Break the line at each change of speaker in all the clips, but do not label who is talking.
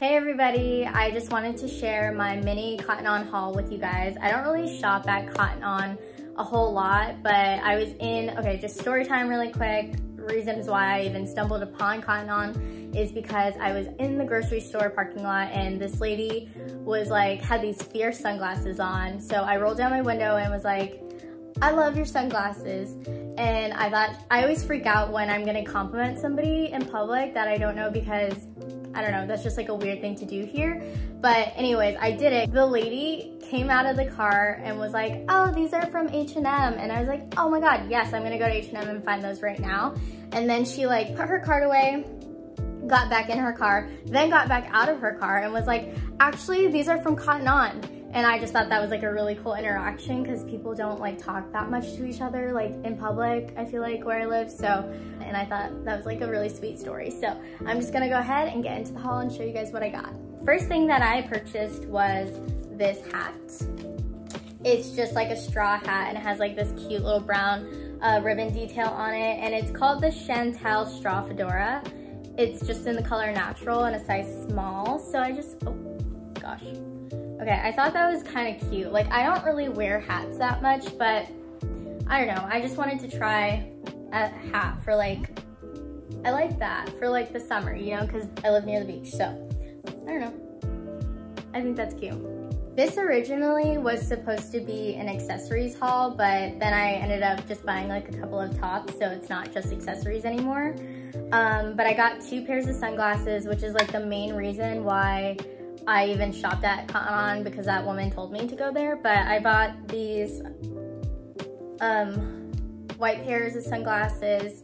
Hey everybody, I just wanted to share my mini Cotton On haul with you guys. I don't really shop at Cotton On a whole lot, but I was in, okay, just story time really quick. Reasons why I even stumbled upon Cotton On is because I was in the grocery store parking lot and this lady was like, had these fierce sunglasses on. So I rolled down my window and was like, I love your sunglasses. And I thought, I always freak out when I'm gonna compliment somebody in public that I don't know because I don't know, that's just like a weird thing to do here. But anyways, I did it. The lady came out of the car and was like, oh, these are from H&M. And I was like, oh my God, yes, I'm gonna go to H&M and find those right now. And then she like put her card away, got back in her car, then got back out of her car and was like, actually, these are from Cotton On. And I just thought that was like a really cool interaction because people don't like talk that much to each other like in public, I feel like where I live. So, and I thought that was like a really sweet story. So I'm just gonna go ahead and get into the haul and show you guys what I got. First thing that I purchased was this hat. It's just like a straw hat and it has like this cute little brown uh, ribbon detail on it. And it's called the Chantel Straw Fedora. It's just in the color natural and a size small. So I just, oh gosh, Okay, I thought that was kind of cute. Like, I don't really wear hats that much, but I don't know. I just wanted to try a hat for like, I like that for like the summer, you know, because I live near the beach. So, I don't know. I think that's cute. This originally was supposed to be an accessories haul, but then I ended up just buying like a couple of tops, so it's not just accessories anymore. Um, but I got two pairs of sunglasses, which is like the main reason why I even shopped at Cotton On because that woman told me to go there, but I bought these um, white pairs of sunglasses.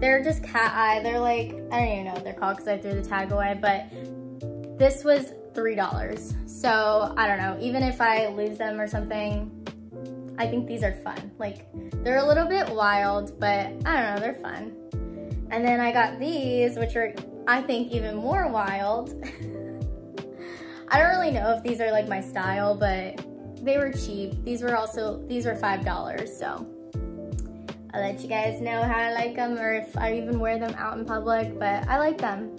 They're just cat eye. They're like, I don't even know what they're called because I threw the tag away, but this was $3. So I don't know, even if I lose them or something, I think these are fun. Like they're a little bit wild, but I don't know, they're fun. And then I got these, which are, I think, even more wild. I don't really know if these are like my style, but they were cheap. These were also, these were $5, so I'll let you guys know how I like them or if I even wear them out in public, but I like them.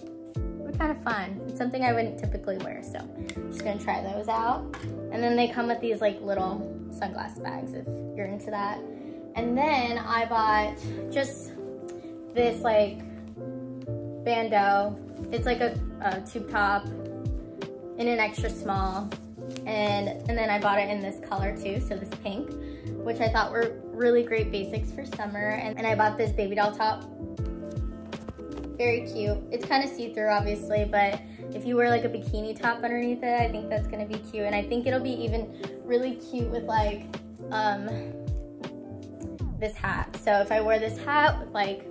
They're kind of fun. It's something I wouldn't typically wear, so I'm just gonna try those out. And then they come with these like little sunglass bags if you're into that. And then I bought just this like bandeau. It's like a, a tube top in an extra small. And, and then I bought it in this color too, so this pink, which I thought were really great basics for summer. And, and I bought this baby doll top. Very cute. It's kind of see-through obviously, but if you wear like a bikini top underneath it, I think that's gonna be cute. And I think it'll be even really cute with like um, this hat. So if I wear this hat with like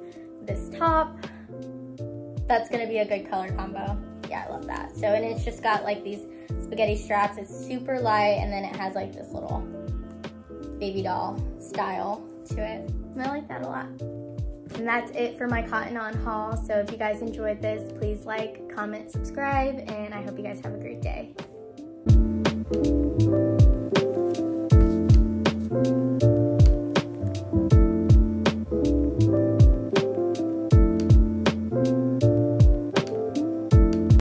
this top, that's gonna be a good color combo yeah, I love that. So, and it's just got like these spaghetti straps. It's super light and then it has like this little baby doll style to it. And I like that a lot. And that's it for my Cotton On haul. So if you guys enjoyed this, please like, comment, subscribe, and I hope you guys have a great day.